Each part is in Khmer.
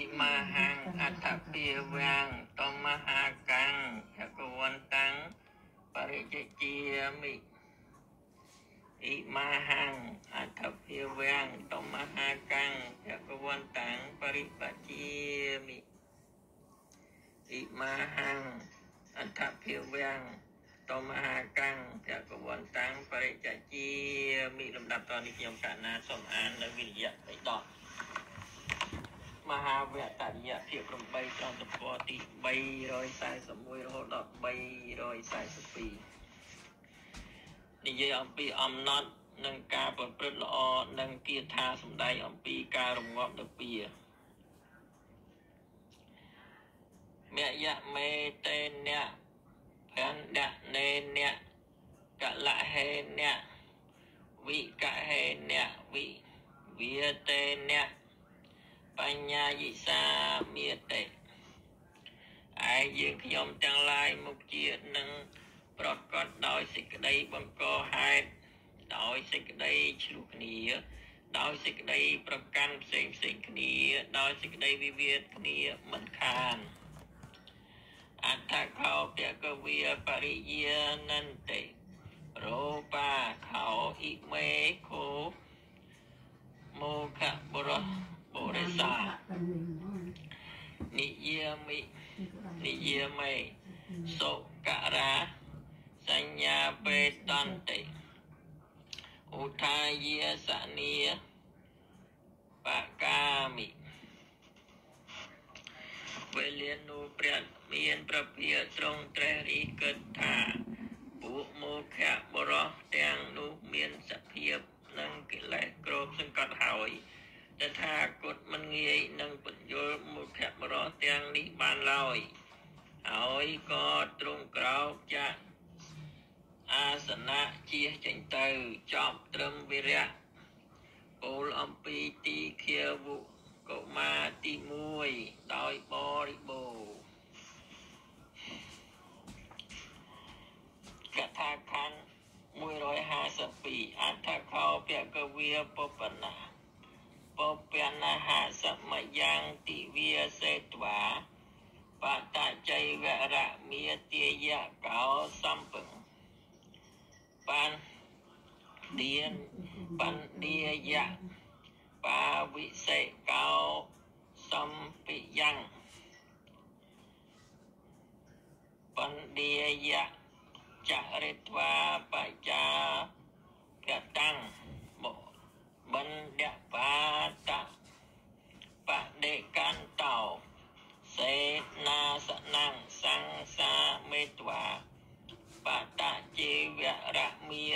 ិមាហាំងអដ្ឋភិវាំងតមហាកាំងភគវន្តាំងបរិជជាមិអ៊ីមាហាំងអដ្ឋភិវាំងតមហាកាំងភគវន្តាំងបរិបជាមិអ៊ីមាហាំងអដ្ឋភិវាំងតមហាកាំងភគវន្តាំងបរិជជាមិលំដាប់តនេះខ្ញុំកណាសូមអាននៅវិរិយៈបៃដក មហាវតរិយភាព8ត្រង់ទំព័រទី341រហូតដល់342និយាយអំពីអំណត់និងការប្រព្រឹត្តល្អនិងគាថាសម្ដែងអំពីការរងាប់នៅពីមយៈមេតេនៈភណ្ឌនេនៈកលហេនៈវិកហេនៈវិវាតេនៈ បញ្ញាយិសាមេតិឯយើងខ្ញុំទាំងឡាយមុខជាតិនឹងប្រកបដោយសេចក្តីបង្កហេតុដោយសេចក្តីឆ្លុះគ្នា ដោយសេចក្តីប្រកាន់ផ្សេងផ្សេងគ្នា ដោយសេចក្តីវិវាទគ្នាមិនខានអត្តខោពកវិបរិយានន្តិរោបាខោអ៊ីមេខោមោខបរោប រិសានិយាមិនិយាមេសុករាសញ្ញាបេតន្តិឧថាយាសនីបកាមិវេលានុព្រះមានប្រភាត្រង់ត្រេះរីគិតថាពួកមោខៈបរោះទាំងនោះមានសភាពនិងកិលេសគ្របសង្កត់ហើយ តថាគតមិនងាយនឹងបញ្យល់មុខបរោះទាំងនេះបានឡើយហើយក៏ទ្រង់ក្រោកចាក់អាសនៈជាចេញទៅចប់ត្រឹមវិរៈពោលអំពីទីខាវុកុមារទី1ដោយបរិបូរកថាខណ្ឌ152អដ្ឋខោពកវាពពណា ពពណាហសមយ៉ាងទិវាសេត្វាបតចៃវរៈមេទាយកោសំពឹងបានឌៀនបណ្ឌាយៈបាវិសេកោសំពិយ៉ាងបណ្ឌាយៈចរិត្វាបច្ចាកតាំង បណ្ឌបាតបដេកន្តោសេនាសនំសង្សាមេត្វាបតជីវរមា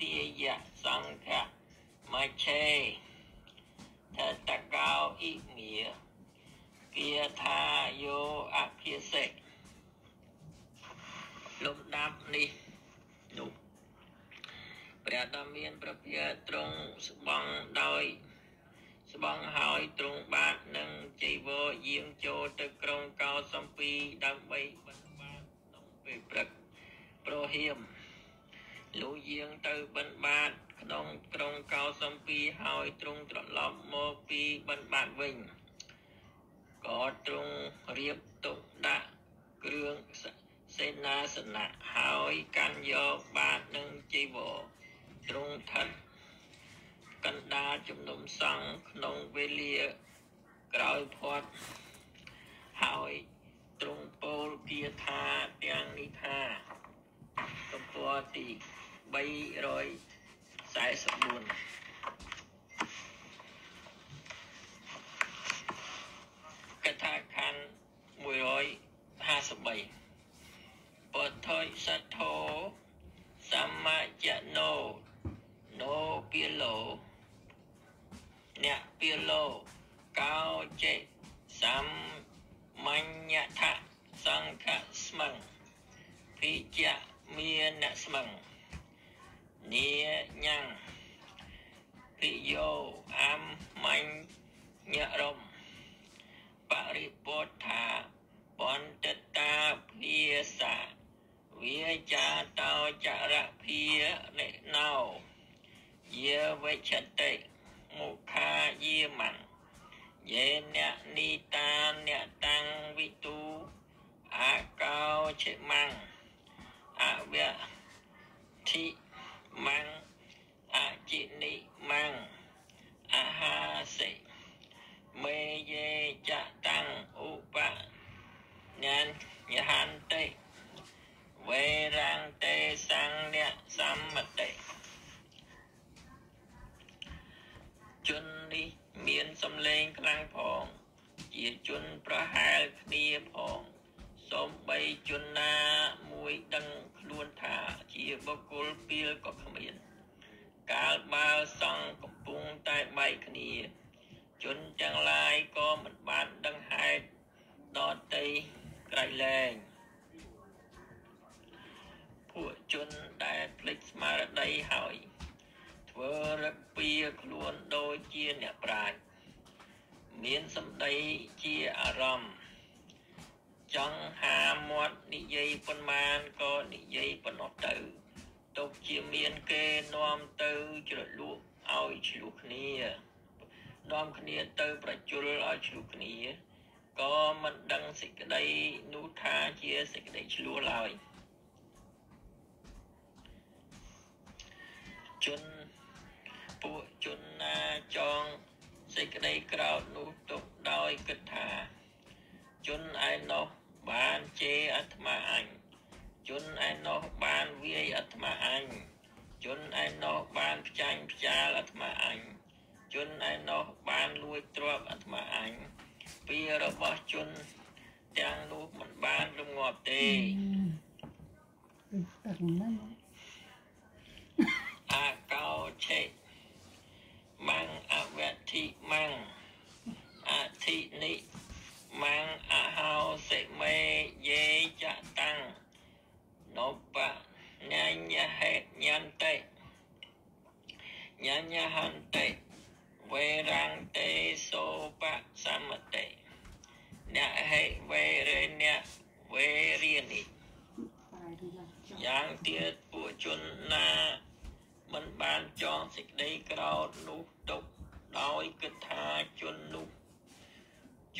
ទាយសង្ឃមច្ឆេតតកោអ៊ីមាគាថាយោអភិសេកលំដាប់នេះនោះ ព្រះដ៏មានប្រភាទ្រង់ស្បង់ដោយស្បង់ហើយទ្រង់បាទនឹងចៃវរយាងចូលទៅក្រុងកោសំពីដើម្បីបិណ្ឌបាតក្នុងពេលព្រឹកប្រហៀមលុះយាងទៅបិណ្ឌបាតក្នុងក្រុងកោសំពីហើយទ្រង់ត្រឡប់មកពីបិណ្ឌបាតវិញក៏ទ្រង់រៀបទុកដាក់គ្រឿងសេនាសនៈហើយកាន់យកបាតនឹងជីវរ ទ្រង់ឋិតកណ្ដាលជំនុំសង្ឃក្នុងវេលាក្រោយផាត់ហើយទ្រង់ពោលគាថាទាំងនេះថាទំព័រទី344 ងនីញ៉ាំងពិយោអំមាញ់ញរំបរិពុទ្ធាបន្តិតាភាសាវាចាតោចរភានិណោយាវិច្ឆតិមុខាយាមੰយេននី ជាជនប្រហែលគ្នាផងសូម្បីជនណាមួយដឹងខ្លួនថាជាបុគ្គលពីលក៏គ្មាន កាលបើសង្ឃកំពុងតែបែកគ្នា ជនទាំងឡាយក៏មិនបានដឹងហេតុដតីក្រៃលែងពួកជនដែលភ្លេចស្មារតីហើយធ្វើរឹកពីខ្លួនដូចជាអ្នកប្រាជ្ញ មានសម្ដីជាអារម្មណ៍ចង់ហាមាត់និយាយប៉ុន្មានក៏និយាយប៉ុណ្ណោះទៅទុកជាមានគេនាំទៅជ្រលក់ឲ្យឆ្លោះគ្នានាំគ្នាទៅប្រជុលឲ្យឆ្លោះគ្នាក៏មិនដឹងសេចក្តីនោះថាជាសេចក្តីឆ្លោះឡើយជនពួកជនណាចង សេចក្តីក្រោធនោះទុកដោយគិតថាជនឯនោះបានជេរអាត្មាអញជនឯនោះបានវាយអាត្មាអញជនឯនោះបានផ្ចាញ់ផ្ចាលអាត្មាអញជនឯនោះបានលួចទ្រព្យអាត្មាអញពីរបស់ជនទាំងនោះមិនបានរងាប់ទេទឹកហ្នឹងអាកោឆេម៉ាំងអវធិ ម៉ាំងអធិនិ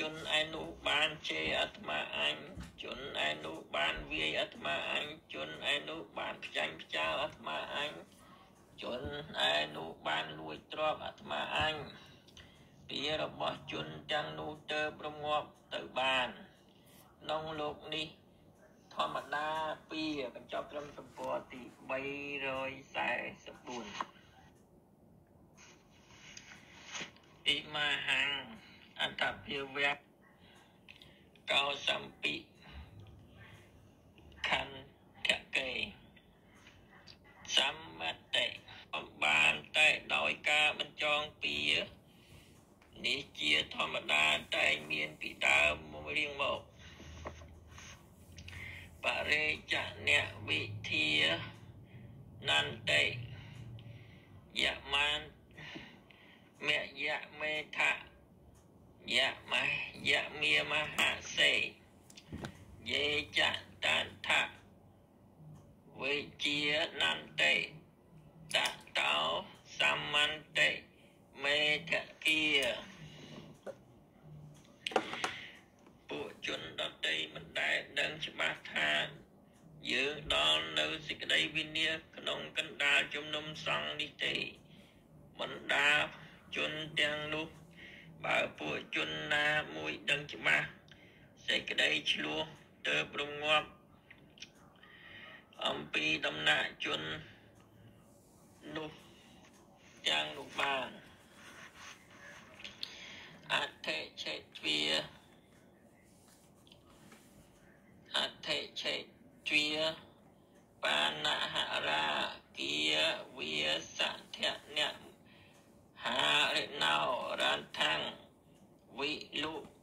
ជនឯនោះបានជេរអាត្មាអញជនឯនោះបានវាយអាត្មាអញជនឯនោះបានផ្ចាញ់ផ្ចាលអាត្មាអញជនឯនោះបានលួចទ្រព្យអាត្មាអញពីរបស់ជនទាំងនោះទៅប្រងាប់ទៅបានក្នុងលោកនេះធម្មតាពីបញ្ចប់ត្រឹមទំព័រទី344អ៊ីម៉ាហាំង អន្តភាវៈកោសម្ពិខន្ធកេសម្មតិអំបានតែដោយការបញ្ចងពីនេះជាធម្មតាតែមានពីដើមមករៀងមកបរិច្ឆនវិធានន្តិយមានមយមេថា យៈមយៈមាមហសេយេចតន្តៈវិជានន្តិតតោសមន្តិមេធគាពួកជនដតីមិនដែលដឹងច្បាស់ថាយើងដល់នៅសេចក្តីវិនិច្ឆ័យក្នុងកណ្ដាលជំនុំសង្ឃនេះទេបណ្ដាជនទាំងនោះបើពួកជនណាមួ យដឹងច្បាស់សេចក្តីឆ្លោះទៅប្រងាប់អំពីដំណាក់ជននោះយ៉ាងនោះបានអធិឆេទ្វាអធិឆេទ្វាបានហរាគិយវិសធៈនហារិណោរថាំងវិលុលំ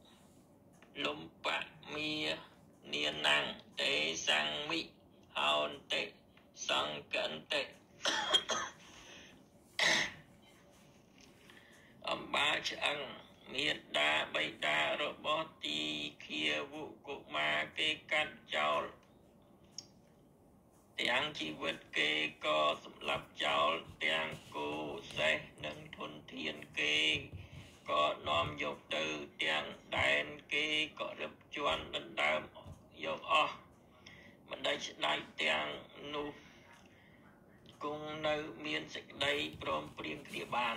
ព្រមព្រៀងគ្នាបាន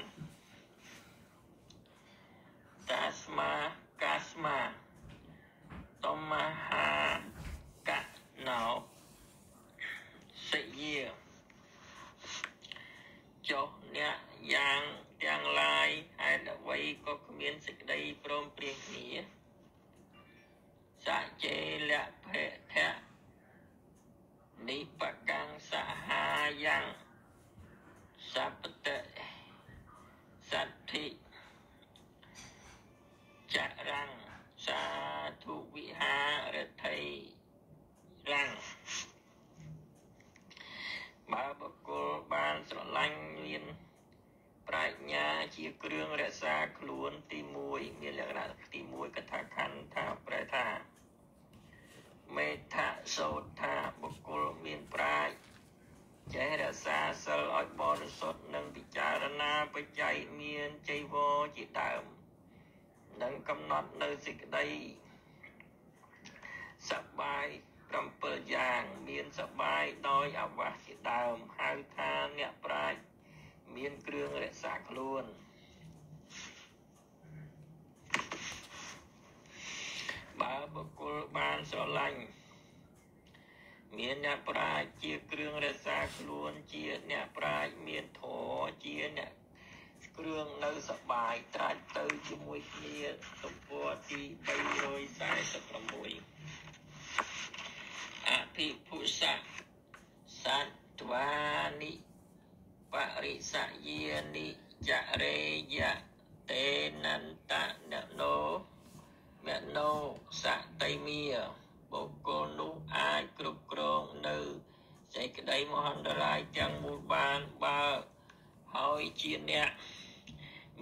សេចក្តីសប្បាយ7យ៉ាងមានសបាយដោយអវាសជាដើមហៅថាអ្នកប្រាជ្ញមានគ្រឿងរក្សាខ្លួនបើបុគ្គលបានស្រឡាញ់មានអ្នកប្រាជ្ញជាគ្រឿងរក្សាខ្លួនជាអ្នកប្រាជ្ញមានធម៌ជាអ្នក គ្រឿងនៅសបាយត្រាច់ទៅជាមួយគ្នាទំព័រទី346អភិពុសៈសត្វានិបរិសយានិចរេយៈតេនន្តនណោមណោសតៃមាបុគ្គលនោះអាចគ្រប់គ្រងនៅសេចក្តីមហន្តរាយទាំងមូលបានបើហើយជាអ្នក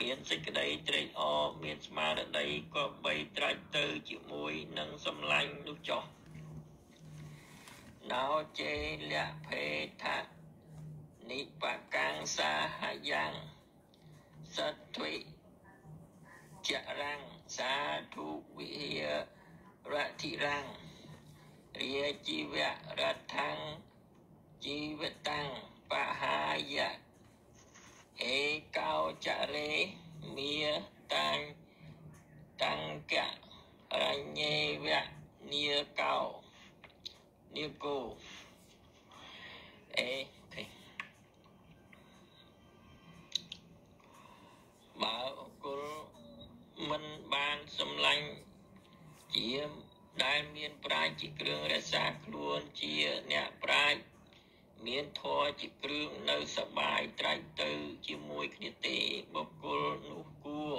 មានសេចក្តីត្រេកអរមានស្មារតីក៏បីត្រាច់ទៅជាមួយនឹងសម្លាញ់នោះចោះណោជេលៈភេថៈនិបកាំងសាហយ៉ាងសត្វិចរាំងសាធុវិហរតិរាំងរាជីវៈរដ្ឋังជីវតាំងបហាយៈ អេកោចរេមាតាំងតាំងកៈរញេវៈនីកោនីកោអេបើអគុលមិនបានសម្លាញ់ជាដែលមានប្រាជ្ញជាគ្រឿងរក្សាខ្លួនជាអ្នកប្រាជ្ញ មានធម៌ជាគ្រឿងនៅសបាយត្រាច់ទៅជាមួយគ្នាទេបុគ្គលនោះគួរ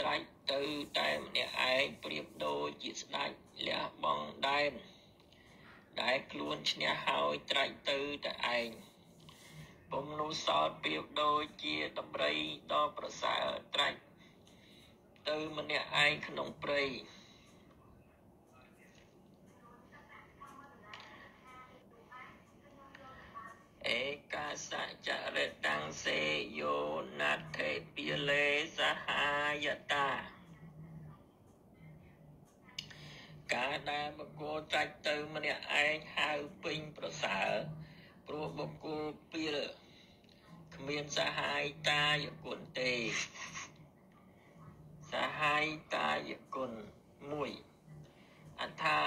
ត្រាច់ទៅតែម្នាក់ឯងប្រៀបដូចជាស្ដេចលះបង់ដែនដែលខ្លួនឈ្នះហើយត្រាច់ទៅតែឯងពុំនោះសោតប្រៀបដូចជាដំរីដ៏ប្រសើរត្រាច់ទៅម្នាក់ឯងក្នុងព្រៃ เอกาสะจรตังเสโยนัตเทปิเลสหายตาការដែលបុគ្គលត្រាច់ទៅម្នាក់ឯងហៅពេញប្រសើរព្រោះបុគ្គលពីលគ្មានសហាយតាយគុណទេសហាយតាយគុណ1អថា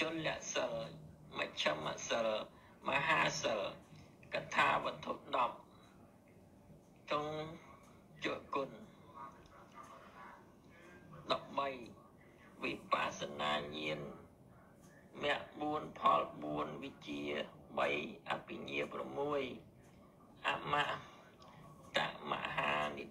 ជលសិលមជ្ឈមសិលមហាសិលកថាវត្ថុ10ទងជគុណ13វិបស្សនាញាណមគ្គ4ផល4វិជា3អភិញ្ញា6អមតមហានិ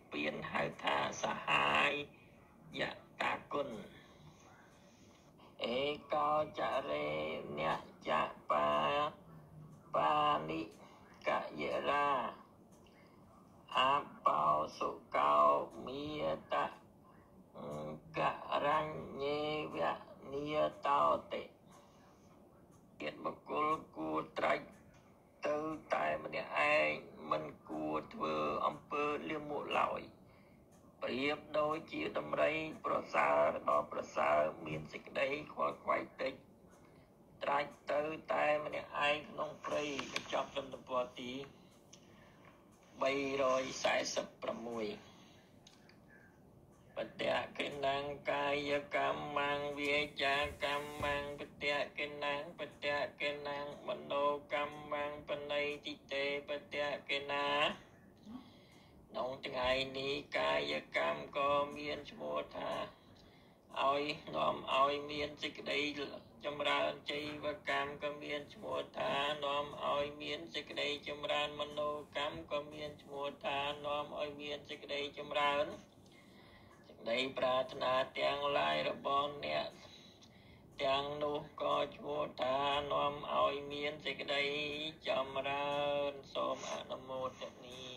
ប្រៀបដូចជាដំរីប្រសើរដ៏ប្រសើរមានសេចក្តីខ្វល់ខ្វាយតិចត្រាច់ទៅតែម្នាក់ឯងក្នុងព្រៃបញ្ចប់លំទំព័រទី346បតៈកិណង្កាយកម្មងវាចាកម្មងបតៈកិណង្បតៈកិណង្មโนកម្មងបណៃតិតេបតៈកិណា ក្នុងថ្ងៃនេះកាយកម្មក៏មានឈ្មោះថាឲ្យនាំឲ្យមានសេចក្តីចម្រើនចៃវកម្មក៏មានឈ្មោះថានាំឲ្យមានសេចក្តីចម្រើនមโนកម្មក៏មានឈ្មោះថានាំឲ្យមានសេចក្តីចម្រើនដីប្រាថ្នាទាំងឡាយរបស់អ្នកទាំងនោះក៏ឈ្មោះថានាំឲ្យមានសេចក្តីចម្រើនសូមអនុមោទនា